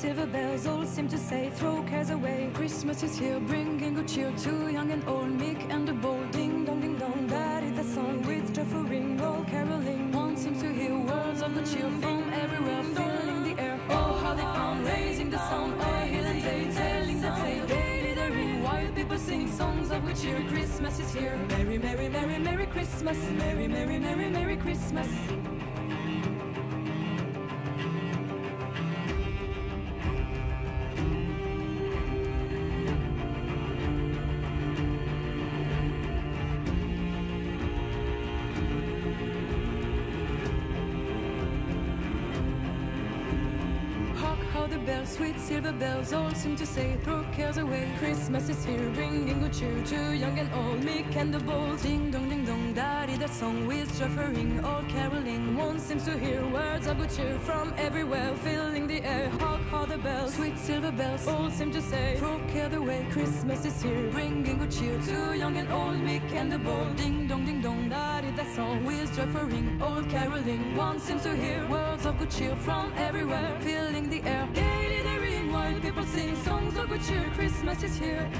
silver bells, all seem to say, throw cares away. Christmas is here, bringing good cheer to young and old, meek and the bold. Ding dong, ding dong, that is the song with joyful ring, all caroling. One seems to hear words of good cheer from everywhere, filling the air. Oh, how they pound, raising the sound, Oh, hill and day, telling the tale. Daily they ring, while people sing songs of good cheer. Christmas is here. Merry, merry, merry, merry Christmas. Merry, merry, merry, merry Christmas. The bells, sweet silver bells, all seem to say, throw cares away. Christmas is here, bringing good cheer to young and old, meek and the bold. Ding dong, ding dong, daddy, that song with joyful ring, all caroling. One seems to hear words of good cheer from everywhere, filling the air. The bells, sweet silver bells, all seem to say, throw the way, Christmas is here, bringing good cheer to young and old, meek and the bold. Ding dong, ding dong, that is the song with joyful ring, all caroling. One seems to hear words of good cheer from everywhere, filling the air. Gaily they ring while people sing songs of good cheer. Christmas is here.